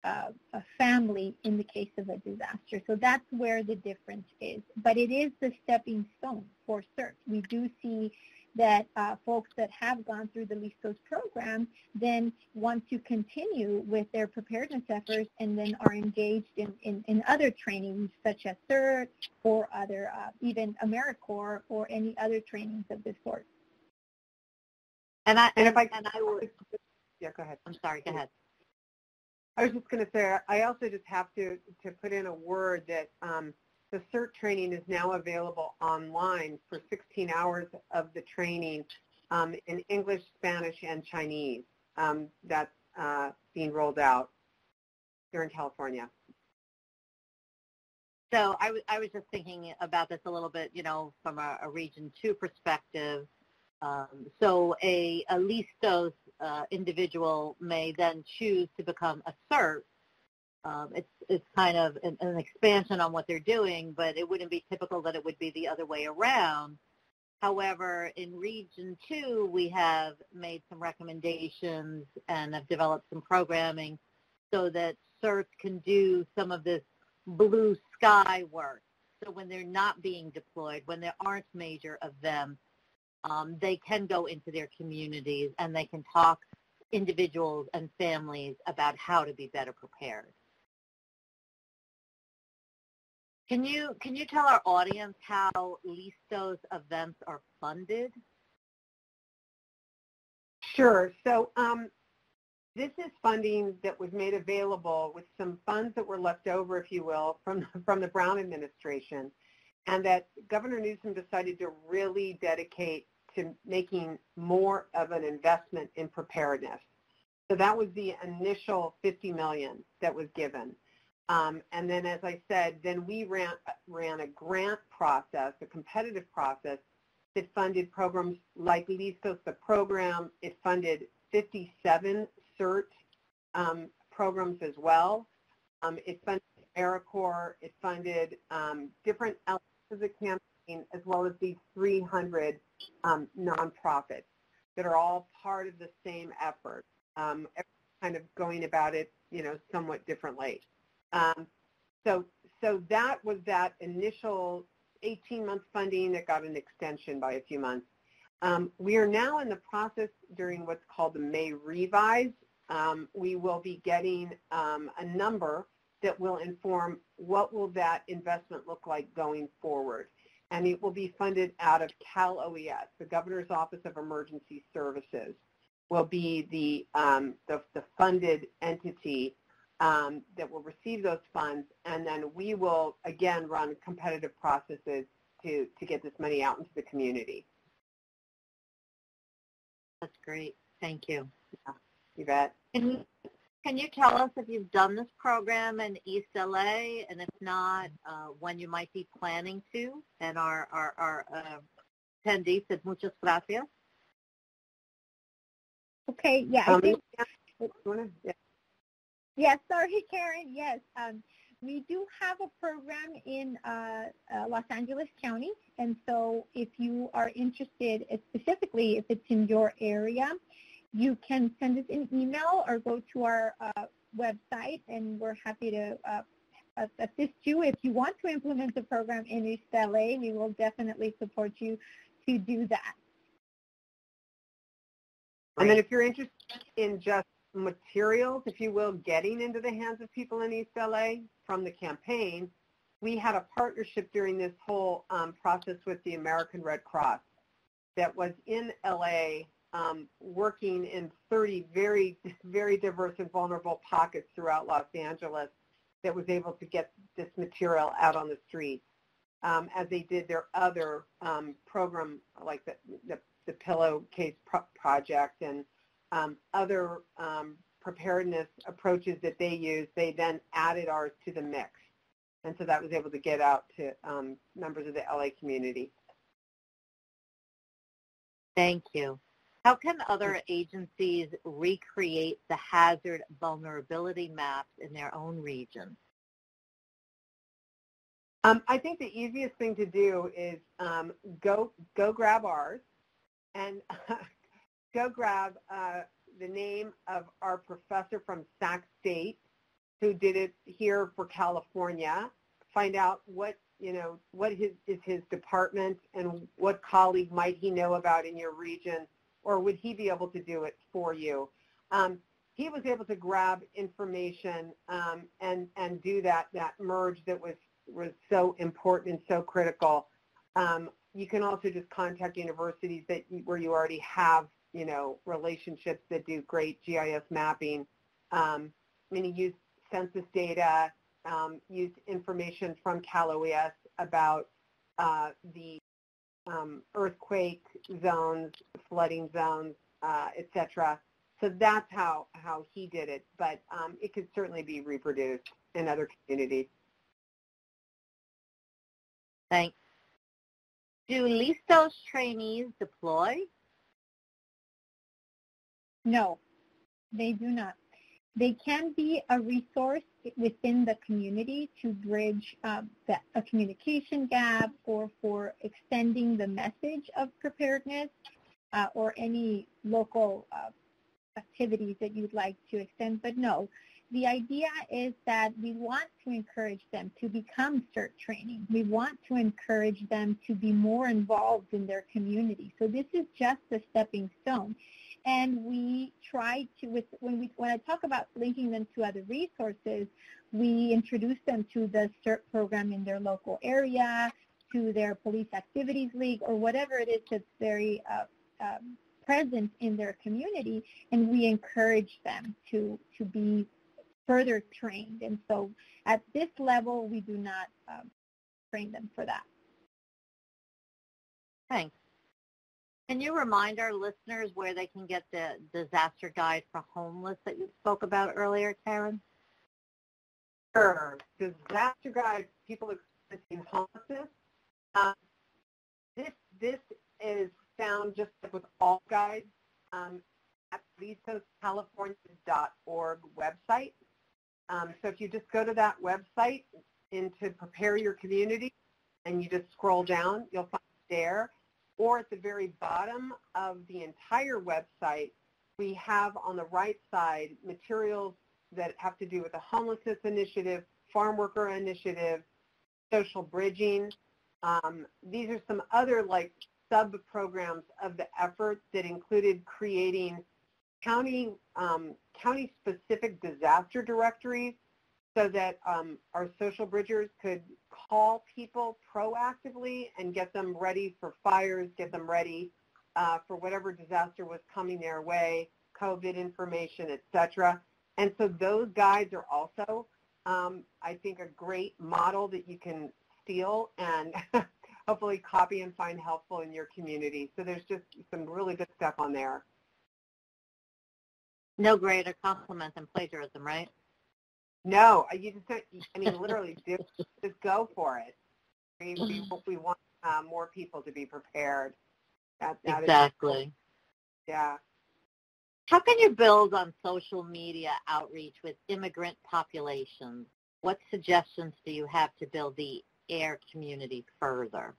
uh, a family in the case of a disaster. So that's where the difference is. But it is the stepping stone for CERT. We do see that uh, folks that have gone through the Listos program then want to continue with their preparedness efforts and then are engaged in, in, in other trainings such as CERT or other, uh, even AmeriCorps or any other trainings of this sort. And I, and, if I, and I would, yeah, go ahead. I'm sorry, go ahead. I was just going to say, I also just have to, to put in a word that um, the CERT training is now available online for 16 hours of the training um, in English, Spanish, and Chinese. Um, that's uh, being rolled out here in California. So I, w- I was just thinking about this a little bit, you know, from a, a Region 2 perspective. Um, so a, a Listos uh, individual may then choose to become a CERT. Um, it's, it's kind of an, an expansion on what they're doing, but it wouldn't be typical that it would be the other way around. However, in Region 2, we have made some recommendations and have developed some programming so that CERTs can do some of this blue sky work. So when they're not being deployed, when there aren't major events, um, they can go into their communities and they can talk individuals and families about how to be better prepared. Can you can you tell our audience how Listos events are funded? Sure. So um, this is funding that was made available with some funds that were left over, if you will, from from the Brown administration, and that Governor Newsom decided to really dedicate to making more of an investment in preparedness. So that was the initial 50 million that was given. Um, and then, as I said, then we ran, ran a grant process, a competitive process that funded programs like Listos, the program. It funded 57 CERT um, programs as well. Um, it funded AmeriCorps. It funded um, different elements of the campaign as well as these 300 um, nonprofits that are all part of the same effort, um, kind of going about it, you know, somewhat differently. Um, so, so that was that initial 18-month funding that got an extension by a few months. Um, we are now in the process during what's called the May revise. Um, we will be getting um, a number that will inform what will that investment look like going forward. And it will be funded out of Cal OES, the Governor's Office of Emergency Services will be the, um, the, the funded entity um, that will receive those funds, and then we will, again, run competitive processes to, to get this money out into the community. That's great. Thank you. Yeah, you bet. Can you, can you tell us if you've done this program in East LA, and if not, uh, when you might be planning to? And our, our, our uh, attendees said muchas gracias. Okay, yeah. Um, I think, yeah. Yes, sorry, Karen. Yes, um, we do have a program in uh, uh, Los Angeles County, and so if you are interested, uh, specifically if it's in your area, you can send us an email or go to our uh, website, and we're happy to uh, assist you. If you want to implement the program in East LA, we will definitely support you to do that. And then if you're interested in just materials, if you will, getting into the hands of people in East LA from the campaign, we had a partnership during this whole um, process with the American Red Cross that was in LA um, working in 30 very, very diverse and vulnerable pockets throughout Los Angeles that was able to get this material out on the streets um, as they did their other um, program like the, the, the Pillowcase Pro- Project and um, other um, preparedness approaches that they use, they then added ours to the mix. And so that was able to get out to um, members of the LA community. Thank you. How can other agencies recreate the hazard vulnerability maps in their own region? Um, I think the easiest thing to do is um, go go grab ours and go grab uh, the name of our professor from Sac State who did it here for California. Find out what you know what his is his department and what colleague might he know about in your region, or would he be able to do it for you? Um, he was able to grab information um, and and do that that merge that was was so important and so critical. Um, you can also just contact universities that where you already have you know, relationships that do great GIS mapping. Um, I mean, he used census data, um, used information from Cal OES about uh, the um, earthquake zones, flooding zones, uh, et cetera. So that's how, how he did it, but um, it could certainly be reproduced in other communities. Thanks. Do LISTOS trainees deploy? No, they do not. They can be a resource within the community to bridge uh, a communication gap or for extending the message of preparedness uh, or any local uh, activities that you'd like to extend. But no, the idea is that we want to encourage them to become CERT training. We want to encourage them to be more involved in their community. So this is just a stepping stone. And we try to, with, when, we, when I talk about linking them to other resources, we introduce them to the CERT program in their local area, to their police activities league, or whatever it is that's very uh, um, present in their community, and we encourage them to, to be further trained. And so at this level, we do not um, train them for that. Thanks. Can you remind our listeners where they can get the disaster guide for homeless that you spoke about earlier, Karen? Sure. Disaster guide people experiencing homelessness. Um, this this is found just with all guides um, at listoscalifornia.org website. Um, so if you just go to that website into prepare your community and you just scroll down, you'll find there. Or at the very bottom of the entire website, we have on the right side materials that have to do with the homelessness initiative, farm worker initiative, social bridging. Um, these are some other like sub-programs of the effort that included creating county um, county specific disaster directories so that um, our social bridgers could call people proactively and get them ready for fires, get them ready uh, for whatever disaster was coming their way, COVID information, etc. And so those guides are also, um, I think, a great model that you can steal and hopefully copy and find helpful in your community. So there's just some really good stuff on there. No greater compliment than plagiarism, right? No, you just don't, I mean, literally, just, just go for it. We, we, we want uh, more people to be prepared. That, that exactly. Is, yeah. How can you build on social media outreach with immigrant populations? What suggestions do you have to build the AIR community further?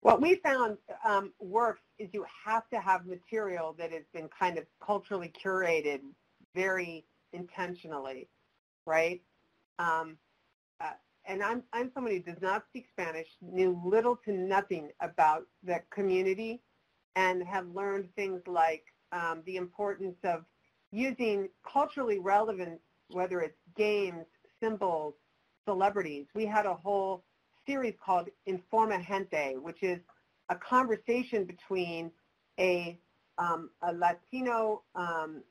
What we found um, works is you have to have material that has been kind of culturally curated very intentionally, right? Um, uh, and I'm, I'm somebody who does not speak Spanish, knew little to nothing about the community, and have learned things like um, the importance of using culturally relevant, whether it's games, symbols, celebrities. We had a whole series called Informa Gente, which is a conversation between a, um, a Latino um,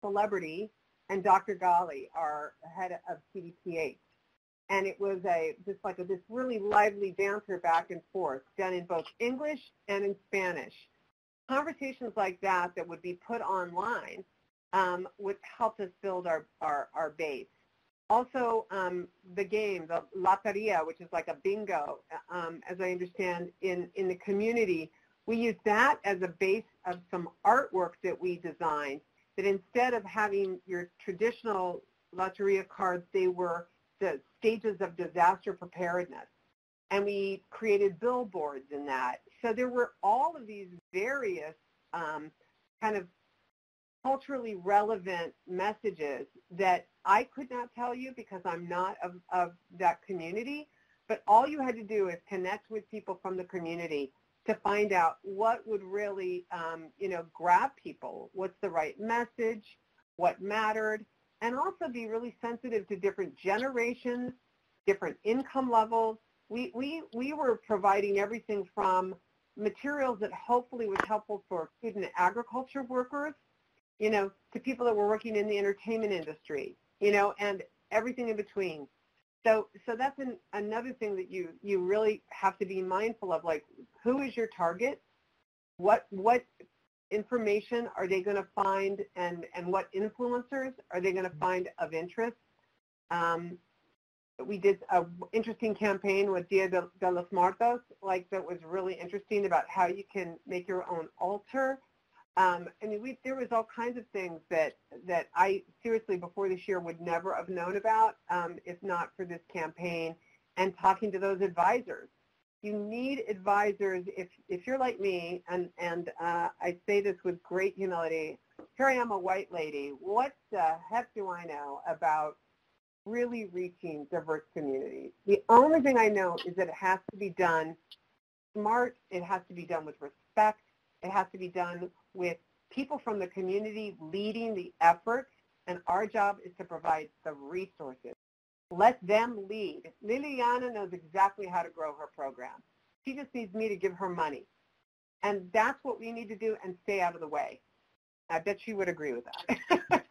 celebrity and Dr. Ghaly, our head of CDPH. And it was a just like a, this really lively banter back and forth done in both English and in Spanish. Conversations like that that would be put online um, would help us build our, our, our base. Also, um, the game, the Loteria, which is like a bingo, um, as I understand, in, in the community, we use that as a base of some artwork that we designed that instead of having your traditional Loteria cards, they were the stages of disaster preparedness. And we created billboards in that. So there were all of these various um, kind of culturally relevant messages that I could not tell you because I'm not of, of that community, but all you had to do is connect with people from the community to find out what would really, um, you know, grab people, what's the right message, what mattered, and also be really sensitive to different generations, different income levels. We, we, we were providing everything from materials that hopefully was helpful for food and agriculture workers you know, to people that were working in the entertainment industry, you know, and everything in between. So, so that's an, another thing that you, you really have to be mindful of, like, who is your target? What, what information are they going to find and, and what influencers are they going to find of interest? Um, we did an interesting campaign with Dia de, de los Muertos, like that was really interesting about how you can make your own altar. Um, I mean, we, there was all kinds of things that, that I seriously before this year would never have known about um, if not for this campaign and talking to those advisors. You need advisors if, if you're like me, and, and uh, I say this with great humility, here I am a white lady. What the heck do I know about really reaching diverse communities. The only thing I know is that it has to be done smart, it has to be done with respect, it has to be done with people from the community leading the efforts, and our job is to provide the resources. Let them lead. Liliana knows exactly how to grow her program. She just needs me to give her money. And that's what we need to do and stay out of the way. I bet she would agree with that.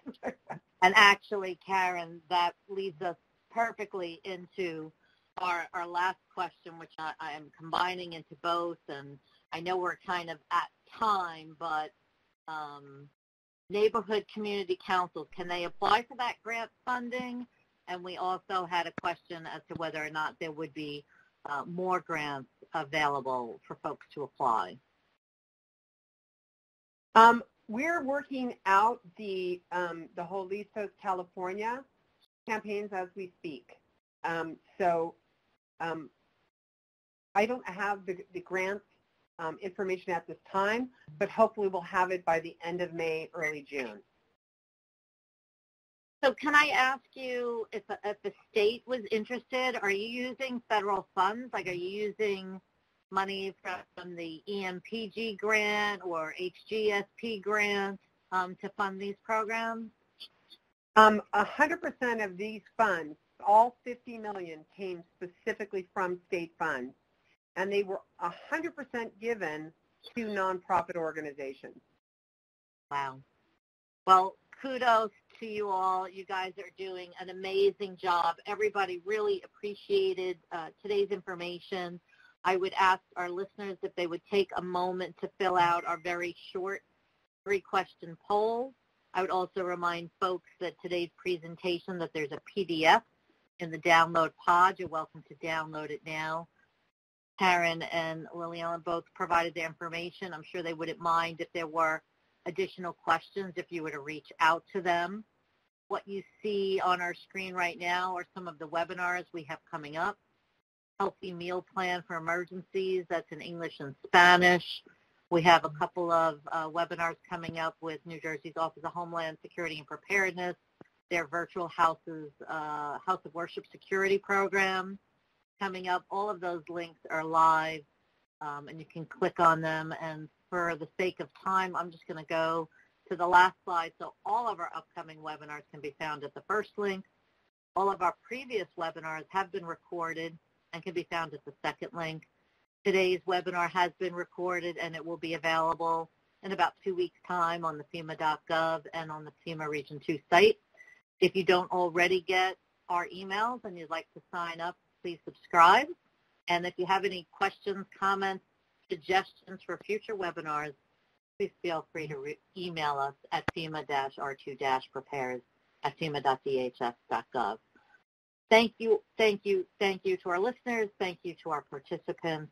And actually, Karen, that leads us perfectly into our, our last question, which I, I am combining into both. And I know we're kind of at time, but um, neighborhood community councils, can they apply for that grant funding? And we also had a question as to whether or not there would be uh, more grants available for folks to apply. Um, we're working out the um, the whole Listos California campaigns as we speak. Um, so um, I don't have the, the grants um, information at this time, but hopefully we'll have it by the end of May, early June. So can I ask you if, if the state was interested, are you using federal funds? Like are you using money from the EMPG grant or HGSP grant um, to fund these programs? Um, 100% of these funds, all 50 million, came specifically from state funds, and they were 100% given to nonprofit organizations. Wow. Well, kudos to you all. You guys are doing an amazing job. Everybody really appreciated uh, today's information. I would ask our listeners if they would take a moment to fill out our very short three-question poll. I would also remind folks that today's presentation that there's a PDF in the download pod. You're welcome to download it now. Karen and Liliana both provided their information. I'm sure they wouldn't mind if there were additional questions if you were to reach out to them. What you see on our screen right now are some of the webinars we have coming up healthy meal plan for emergencies. That's in English and Spanish. We have a couple of uh, webinars coming up with New Jersey's Office of Homeland Security and Preparedness, their virtual houses, uh, House of Worship Security Program coming up. All of those links are live, um, and you can click on them. And for the sake of time, I'm just going to go to the last slide. So all of our upcoming webinars can be found at the first link. All of our previous webinars have been recorded and can be found at the second link. Today's webinar has been recorded and it will be available in about two weeks' time on the FEMA.gov and on the FEMA Region 2 site. If you don't already get our emails and you'd like to sign up, please subscribe. And if you have any questions, comments, suggestions for future webinars, please feel free to re- email us at FEMA-R2-prepares at FEMA.dhs.gov. Thank you, thank you, thank you to our listeners. Thank you to our participants.